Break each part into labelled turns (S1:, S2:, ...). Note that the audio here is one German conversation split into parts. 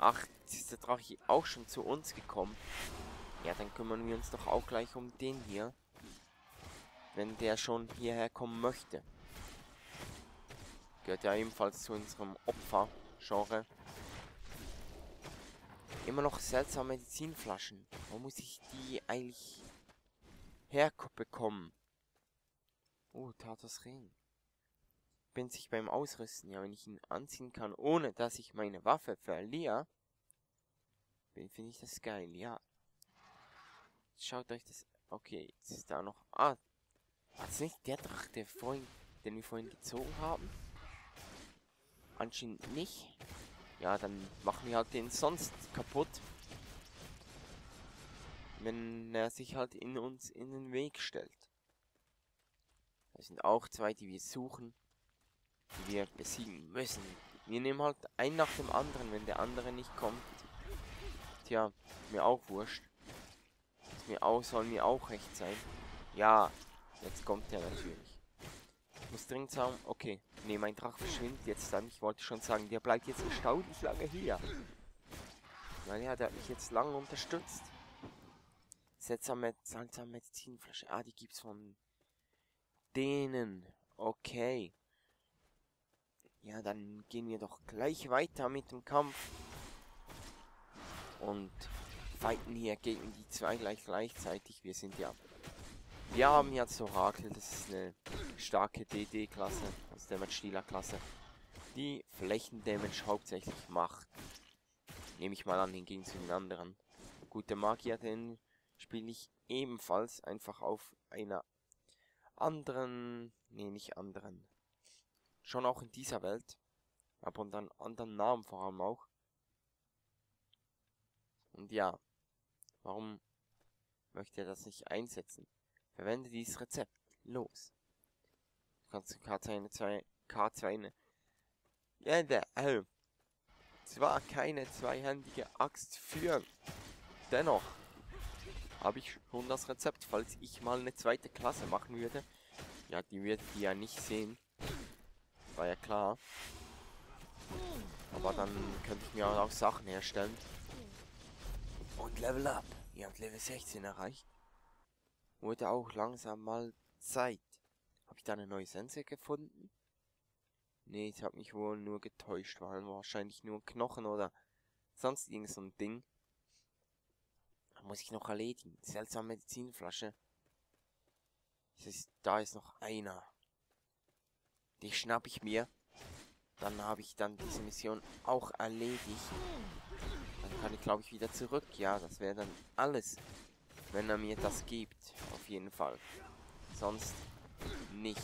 S1: Ach, ist der Drache auch schon zu uns gekommen? Ja, dann kümmern wir uns doch auch gleich um den hier. Wenn der schon hierher kommen möchte. Gehört ja ebenfalls zu unserem Opfer-Genre. Immer noch seltsame Medizinflaschen. Wo muss ich die eigentlich herbekommen? Oh, Tatos Ring. Bin sich beim Ausrüsten. Ja, wenn ich ihn anziehen kann, ohne dass ich meine Waffe verliere, finde ich das geil, ja. Schaut euch das... Okay, jetzt ist da noch... Ah, es nicht der Drache, der vorhin, den wir vorhin gezogen haben? Anscheinend nicht. Ja, dann machen wir halt den sonst kaputt. Wenn er sich halt in uns in den Weg stellt. Das sind auch zwei, die wir suchen. Wir besiegen müssen. Wir nehmen halt einen nach dem anderen, wenn der andere nicht kommt. Tja, mir auch wurscht. Ist mir auch, soll mir auch recht sein. Ja, jetzt kommt er natürlich. Ich muss dringend sagen, okay, nee, mein Drache verschwindet jetzt dann. Ich wollte schon sagen, der bleibt jetzt erstaunlich lange hier. Weil ja, der hat mich jetzt lange unterstützt. Seltsame, seltsame Medizinflasche. Ah, die gibt's von denen. Okay. Ja, dann gehen wir doch gleich weiter mit dem Kampf. Und fighten hier gegen die zwei gleich gleichzeitig. Wir sind ja wir haben jetzt Orakel, das ist eine starke DD-Klasse, also Damage-Stealer-Klasse, die Flächendamage hauptsächlich macht. Nehme ich mal an, hingegen zu den anderen. Gute Magier, den spiele ich ebenfalls einfach auf einer anderen, nee, nicht anderen, schon auch in dieser Welt, aber unter einem anderen Namen vor allem auch. Und ja, warum möchte er das nicht einsetzen? Verwende dieses Rezept. Los. Du kannst K2 2 K2 ja, der äh, zwar keine zweihändige Axt führen. Dennoch habe ich schon das Rezept, falls ich mal eine zweite Klasse machen würde. Ja, die wird die ja nicht sehen. War ja klar. Aber dann könnte ich mir auch Sachen herstellen. Und Level Up. Ihr habt Level 16 erreicht. Wurde auch langsam mal Zeit. Habe ich da eine neue Sense gefunden? Nee, ich habe mich wohl nur getäuscht, weil wahrscheinlich nur Knochen oder sonst irgend so ein Ding. muss ich noch erledigen. Seltsame Medizinflasche. Ist, da ist noch einer. Die schnapp ich mir. Dann habe ich dann diese Mission auch erledigt. Dann kann ich glaube ich wieder zurück. Ja, das wäre dann alles. Wenn er mir das gibt. Auf jeden Fall. Sonst nicht.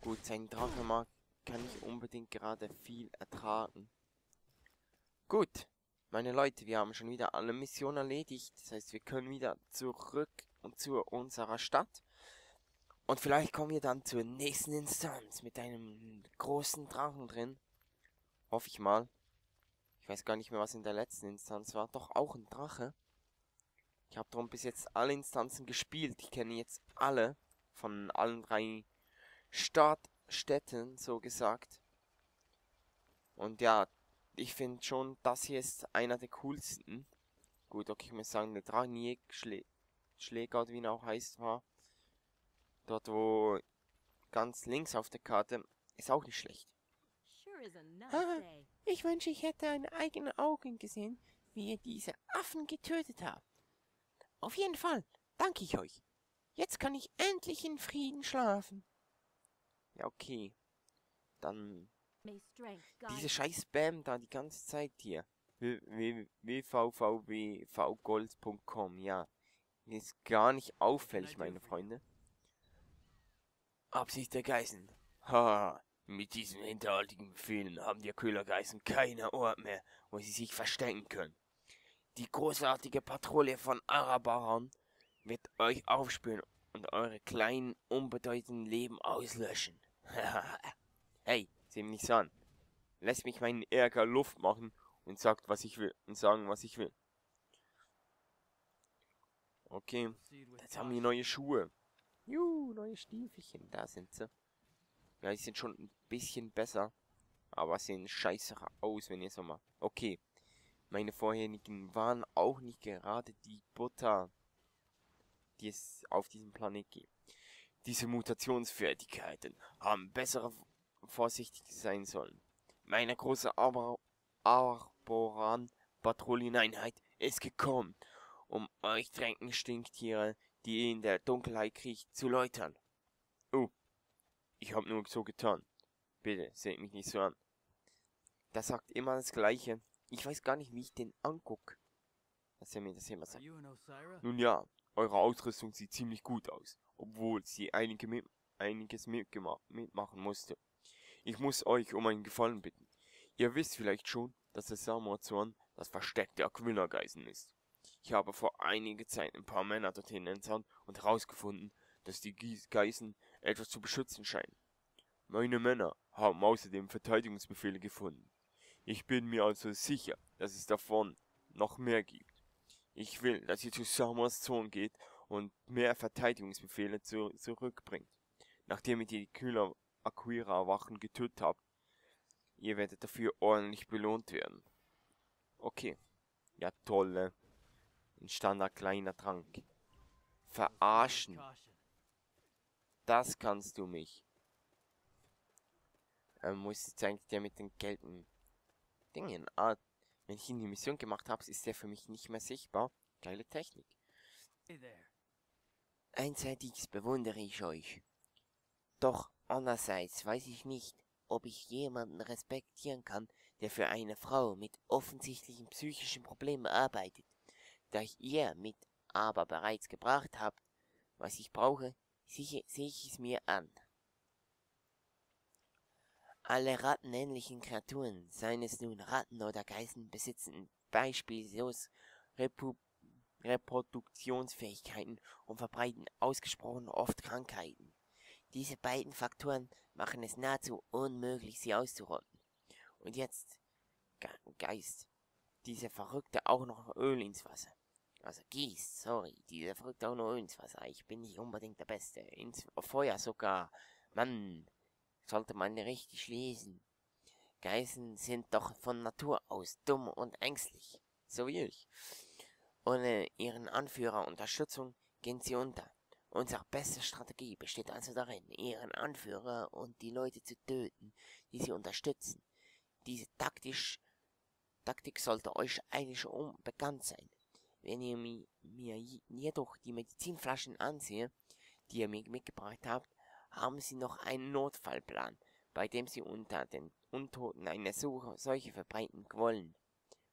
S1: Gut, sein Drachenmark kann ich unbedingt gerade viel ertragen. Gut, meine Leute, wir haben schon wieder alle Missionen erledigt. Das heißt, wir können wieder zurück und zu unserer Stadt. Und vielleicht kommen wir dann zur nächsten Instanz mit einem großen Drachen drin. Hoffe ich mal. Ich weiß gar nicht mehr, was in der letzten Instanz war. Doch auch ein Drache. Ich habe darum bis jetzt alle Instanzen gespielt. Ich kenne jetzt alle von allen drei Startstädten, so gesagt. Und ja, ich finde schon, das hier ist einer der coolsten. Gut, okay, ich muss sagen, der Dranier Schlä Schläger, wie er auch heißt, war. Dort, wo ganz links auf der Karte, ist auch nicht schlecht.
S2: Ah, ich wünsche, ich hätte eine eigene Augen gesehen, wie ihr diese Affen getötet habt. Auf jeden Fall, danke ich euch. Jetzt kann ich endlich in Frieden schlafen.
S1: Ja, okay. Dann diese scheiß Spam da die ganze Zeit hier. www.vvvgold.com, ja. Ist gar nicht auffällig, meine Freunde. Absicht der Geißen. Haha, mit diesen hinterhaltigen Befehlen haben die Köhlergeißen keine Ort mehr, wo sie sich verstecken können. Die großartige Patrouille von Arabaran wird euch aufspüren und eure kleinen, unbedeutenden Leben auslöschen. hey, sieh mich nicht an. Lass mich meinen Ärger Luft machen und sagt, was ich will und sagen, was ich will. Okay, jetzt haben wir neue Schuhe. Juhu, neue Stiefelchen, da sind sie. Ja, die sind schon ein bisschen besser aber sehen scheiße aus, wenn ihr so mal. Okay. Meine vorherigen waren auch nicht gerade die Butter, die es auf diesem Planet gibt. Diese Mutationsfertigkeiten haben bessere vorsichtig sein sollen. Meine große Arbor Arboran-Patrouilleneinheit ist gekommen, um euch drängenden Stinktiere, die in der Dunkelheit kriecht, zu läutern. Oh, ich hab nur so getan. Bitte, seht mich nicht so an. Das sagt immer das Gleiche. Ich weiß gar nicht, wie ich den anguck. Dass er mir das immer sagt. Nun ja, eure Ausrüstung sieht ziemlich gut aus, obwohl sie einige mit, einiges mitmachen musste. Ich muss euch um einen Gefallen bitten. Ihr wisst vielleicht schon, dass der Samazorn das versteckte Aquila-Geisen ist. Ich habe vor einiger Zeit ein paar Männer dorthin entsandt und herausgefunden, dass die Geißen etwas zu beschützen scheinen. Meine Männer haben außerdem Verteidigungsbefehle gefunden. Ich bin mir also sicher, dass es davon noch mehr gibt. Ich will, dass ihr zu Samers Zorn geht und mehr Verteidigungsbefehle zu, zurückbringt. Nachdem ihr die Kühler Aquira-Wachen getötet habt, ihr werdet dafür ordentlich belohnt werden. Okay. Ja, tolle. Ein standard kleiner Trank. Verarschen. Das kannst du mich. Ähm, muss jetzt eigentlich der mit den gelben Dingen. Ah, wenn ich ihn die Mission gemacht habe, ist der für mich nicht mehr sichtbar. Geile Technik. Einseitiges bewundere ich euch. Doch andererseits weiß ich nicht, ob ich jemanden respektieren kann, der für eine Frau mit offensichtlichen psychischen Problemen arbeitet. Da ich ihr mit aber bereits gebracht habt, was ich brauche, sehe ich es mir an. Alle rattenähnlichen Kreaturen, seien es nun Ratten oder Geißen, besitzen beispiellos Repu Reproduktionsfähigkeiten und verbreiten ausgesprochen oft Krankheiten. Diese beiden Faktoren machen es nahezu unmöglich, sie auszurotten. Und jetzt, Geist, dieser Verrückte auch noch Öl ins Wasser. Also gießt, sorry, dieser Verrückte auch Öl ins Wasser. Ich bin nicht unbedingt der Beste. Ins Feuer sogar. Mann, sollte man richtig lesen. Geißen sind doch von Natur aus dumm und ängstlich. So wie ich. Ohne ihren Anführer Unterstützung gehen sie unter. Unsere beste Strategie besteht also darin, ihren Anführer und die Leute zu töten, die sie unterstützen. Diese taktisch, Taktik sollte euch eigentlich schon bekannt sein. Wenn ihr mir, jedoch die Medizinflaschen anseht, die ihr mir mitgebracht habt, haben sie noch einen Notfallplan, bei dem sie unter den Untoten eine Seuche verbreiten wollen.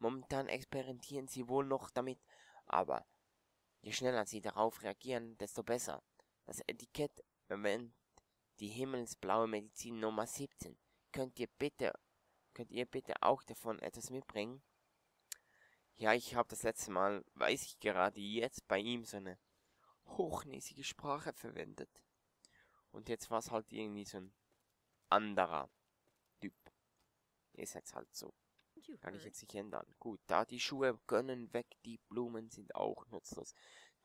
S1: Momentan experimentieren sie wohl noch damit, aber Je schneller sie darauf reagieren, desto besser. Das Etikett erwähnt die himmelsblaue Medizin Nummer 17. Könnt ihr bitte, könnt ihr bitte auch davon etwas mitbringen? Ja, ich habe das letzte Mal, weiß ich gerade jetzt, bei ihm so eine hochnäsige Sprache verwendet. Und jetzt war es halt irgendwie so ein anderer Typ. Ist jetzt halt so. Kann ich jetzt nicht ändern. Gut, da die Schuhe gönnen weg, die Blumen sind auch nutzlos.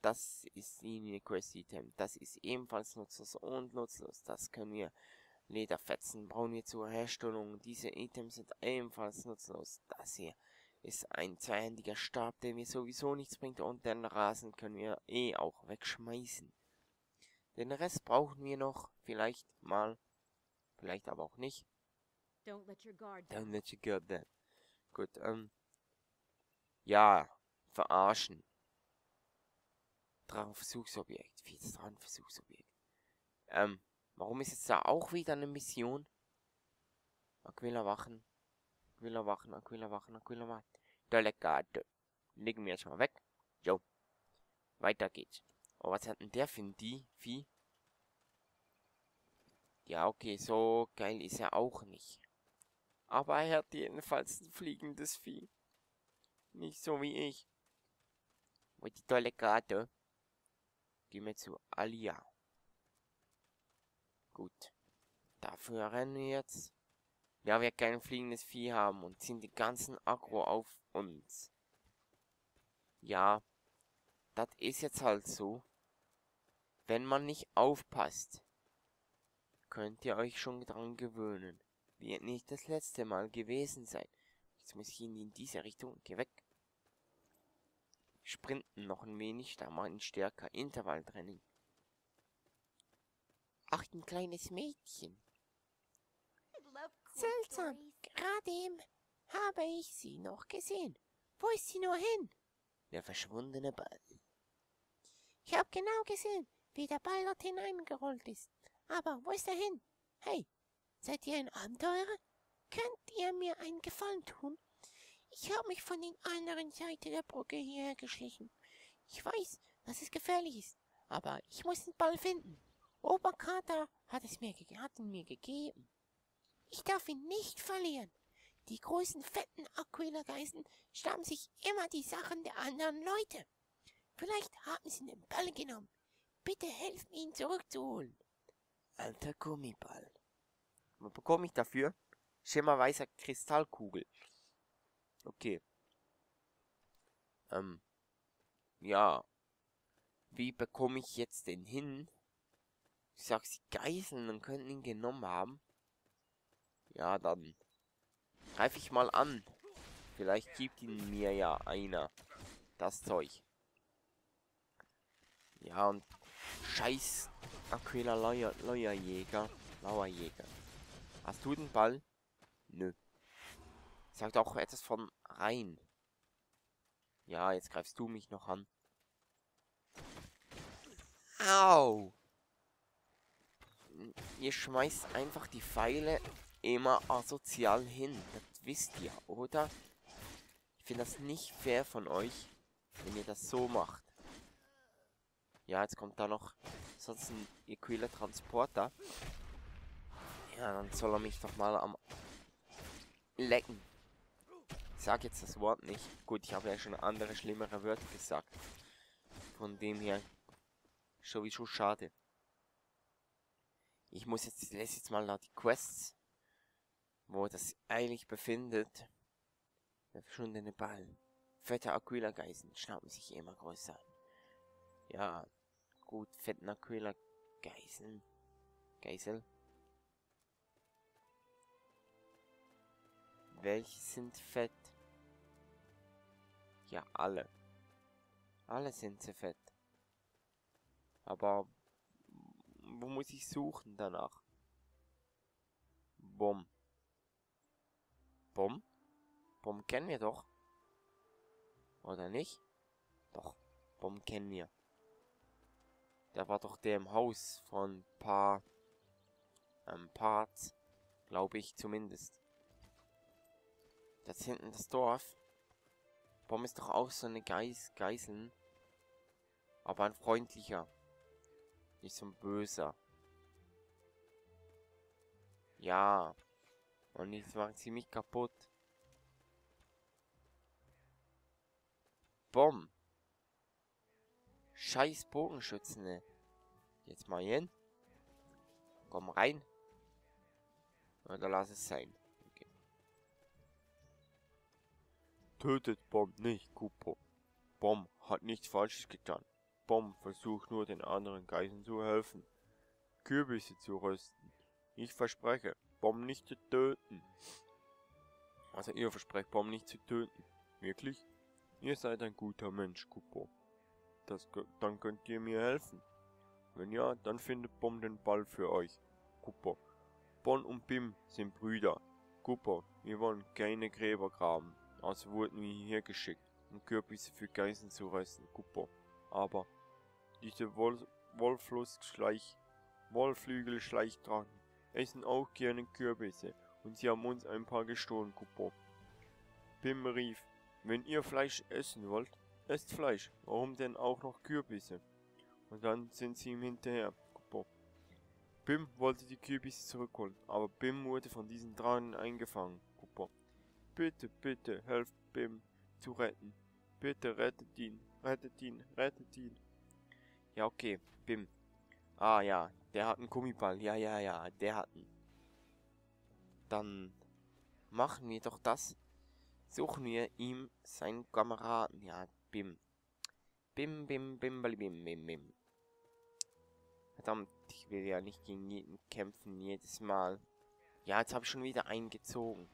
S1: Das ist die Quest Item. Das ist ebenfalls nutzlos und nutzlos. Das können wir Lederfetzen brauchen wir zur Herstellung. Diese Items sind ebenfalls nutzlos. Das hier ist ein zweihändiger Stab, der mir sowieso nichts bringt und den Rasen können wir eh auch wegschmeißen. Den Rest brauchen wir noch, vielleicht mal, vielleicht aber auch nicht. Don't let your guard down. Don't let your guard down. Gut, ähm. Ja, verarschen. Drachenversuchsobjekt. Viertes Drachenversuchsobjekt. Ähm, warum ist jetzt da auch wieder eine Mission? Aquila Wachen. Aquila Wachen, Aquila Wachen, Aquila Wachen. Delegate. Legen wir jetzt mal weg. Jo. Weiter geht's. Oh, was hat denn der für ein Die? Vieh? Ja, okay, so geil ist er auch nicht. Aber er hat jedenfalls ein fliegendes Vieh. Nicht so wie ich. Und die tolle Karte. Gehen wir zu Alia. Gut. Dafür rennen wir jetzt. Ja, wir kein fliegendes Vieh haben und ziehen die ganzen Agro auf uns. Ja, das ist jetzt halt so. Wenn man nicht aufpasst, könnt ihr euch schon dran gewöhnen wird nicht das letzte Mal gewesen sein. Jetzt muss ich in diese Richtung. Geh weg. Sprinten noch ein wenig, da mal ein stärker Intervalltraining.
S2: Ach, ein kleines Mädchen. Seltsam. Gerade eben habe ich sie noch gesehen. Wo ist sie nur hin?
S1: Der verschwundene Ball.
S2: Ich habe genau gesehen, wie der Ball dort hineingerollt ist. Aber wo ist er hin? Hey, seid ihr ein Abenteurer? Könnt ihr mir einen Gefallen tun? Ich habe mich von der anderen Seite der Brücke hierher geschlichen. Ich weiß, dass es gefährlich ist, aber ich muss den Ball finden. Oberkater hat es mir, hat ihn mir gegeben. Ich darf ihn nicht verlieren. Die großen, fetten Aquila-Geißen stammen sich immer die Sachen der anderen Leute. Vielleicht haben sie den Ball genommen. Bitte helf mir, ihn zurückzuholen.
S1: Alter Gummiball. Was bekomme ich dafür? Schimmerweißer Kristallkugel. Okay. Ähm. Ja. Wie bekomme ich jetzt den hin? Ich sag, sie geißeln und könnten ihn genommen haben. Ja, dann greife ich mal an. Vielleicht gibt ihn mir ja einer. Das Zeug. Ja, und scheiß Aquila Leuerjäger. Lauerjäger. Hast du den Ball? Nö. Sagt auch etwas von rein. Ja, jetzt greifst du mich noch an. Au! Ihr schmeißt einfach die Pfeile immer asozial hin. Das wisst ihr, oder? Ich finde das nicht fair von euch, wenn ihr das so macht. Ja, jetzt kommt da noch sonst ein Equila Transporter. Ja, dann soll er mich doch mal am lecken. Ich sag jetzt das Wort nicht. Gut, ich habe ja schon andere schlimmere Wörter gesagt. Von dem her sowieso schade. Ich muss jetzt, ich lese jetzt mal da die Quests wo das eigentlich befindet. Der verschwundene Ball. Fette Aquila-Geißen schnappen sich immer größer an. Ja, gut, fetten Aquila-Geißen. Geisel. Welche sind fett? Ja, alle. Alle sind sie fett. Aber wo muss ich suchen danach? Bumm. Bom? Bom kennen wir doch. Oder nicht? Doch, Bom kennen wir. Der war doch der im Haus von paar ähm, Parts, glaube ich zumindest. Das hinten das Dorf. Bom ist doch auch so eine Geis Geiseln. Aber ein freundlicher. Nicht so ein böser. Ja, und jetzt war ziemlich kaputt. Bom. Scheiß Bogenschützen? Jetzt mal hin. Komm rein. Oder lass es sein. Okay. Tötet Bom nicht, Kupo. Bom hat nichts Falsches getan. Bom versucht nur den anderen Geiseln zu helfen. Kürbisse zu rösten. Ich verspreche, Bomb nicht zu töten. Also ihr versprecht Bomb nicht zu töten. Wirklich? Ihr seid ein guter Mensch, Kupo. Das, dann könnt ihr mir helfen. Wenn ja, dann findet Bom den Ball für euch. Kupo. Bon und Bim sind Brüder. Kupo, wir wollen keine Gräber graben. Also wurden wir hierher geschickt, um Kürbisse für Geißen zu rösten. Kupo. Aber diese Wolf Wolflust-Schleich... Wollflügel-Schleichdrachen essen auch gerne Kürbisse und sie haben uns ein paar gestohlen, Kupo. Bim rief, wenn ihr Fleisch essen wollt, esst Fleisch, warum denn auch noch Kürbisse? Und dann sind sie ihm hinterher, Kupo. Bim wollte die Kürbisse zurückholen, aber Bim wurde von diesen Drachen eingefangen, Kupo. Bitte, bitte, helft Bim zu retten. Bitte rettet ihn, rettet ihn, rettet ihn. Ja, okay, Bim. Ah ja, der hat einen Gummiball. Ja, ja, ja, der hat einen. Dann machen wir doch das. Suchen wir ihm seinen Kameraden. Ja, Bim. Bim, bim, bim, bim, bim, bim. Verdammt, ich will ja nicht gegen jeden kämpfen, jedes Mal. Ja, jetzt habe ich schon wieder eingezogen.